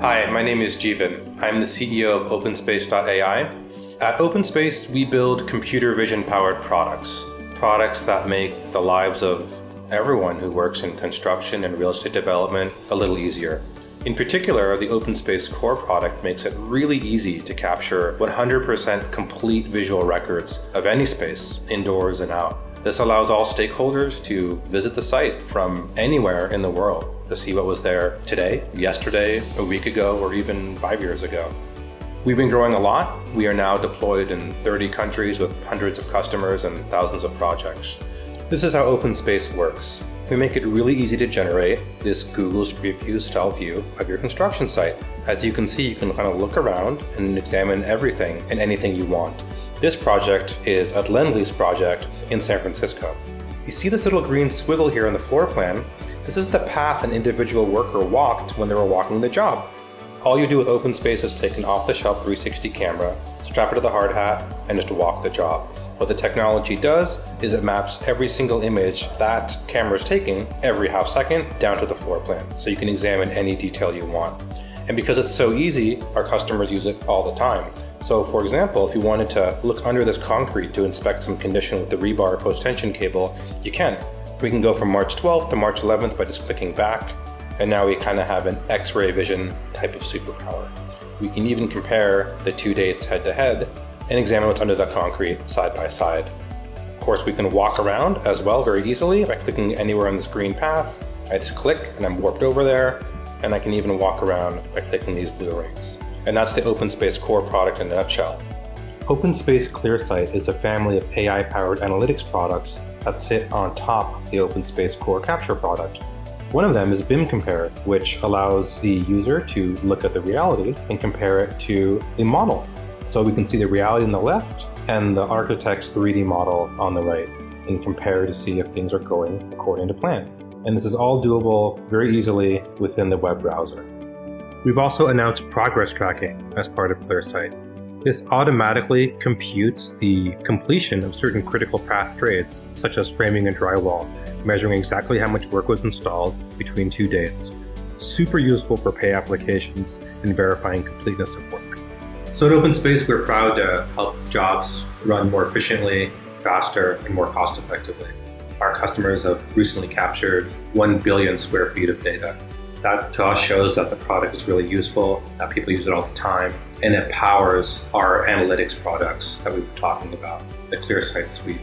Hi, my name is Jeevan. I'm the CEO of OpenSpace.ai. At OpenSpace, we build computer vision powered products, products that make the lives of everyone who works in construction and real estate development a little easier. In particular, the OpenSpace Core product makes it really easy to capture 100% complete visual records of any space, indoors and out. This allows all stakeholders to visit the site from anywhere in the world to see what was there today, yesterday, a week ago, or even five years ago. We've been growing a lot. We are now deployed in 30 countries with hundreds of customers and thousands of projects. This is how OpenSpace works. We make it really easy to generate this Google Street View style view of your construction site. As you can see, you can kind of look around and examine everything and anything you want. This project is at Lendlease project in San Francisco. You see this little green swivel here on the floor plan? This is the path an individual worker walked when they were walking the job. All you do with OpenSpace is take an off-the-shelf 360 camera, strap it to the hard hat, and just walk the job. What the technology does is it maps every single image that camera is taking every half second down to the floor plan, so you can examine any detail you want. And because it's so easy, our customers use it all the time. So for example, if you wanted to look under this concrete to inspect some condition with the rebar post-tension cable, you can. We can go from March 12th to March 11th by just clicking back, and now we kind of have an X-ray vision type of superpower. We can even compare the two dates head to head and examine what's under the concrete side by side. Of course, we can walk around as well very easily by clicking anywhere on this green path. I just click and I'm warped over there, and I can even walk around by clicking these blue rings. And that's the OpenSpace core product in a nutshell. OpenSpace ClearSight is a family of AI-powered analytics products that sit on top of the OpenSpace core capture product. One of them is BIM Compare, which allows the user to look at the reality and compare it to the model. So we can see the reality on the left and the architect's 3D model on the right and compare to see if things are going according to plan. And this is all doable very easily within the web browser. We've also announced progress tracking as part of ClearSight. This automatically computes the completion of certain critical path trades, such as framing and drywall, measuring exactly how much work was installed between two dates. Super useful for pay applications and verifying completeness of work. So at OpenSpace, we're proud to help jobs run more efficiently, faster, and more cost effectively. Our customers have recently captured 1 billion square feet of data that to us shows that the product is really useful, that people use it all the time, and it powers our analytics products that we've been talking about, the ClearSight suite.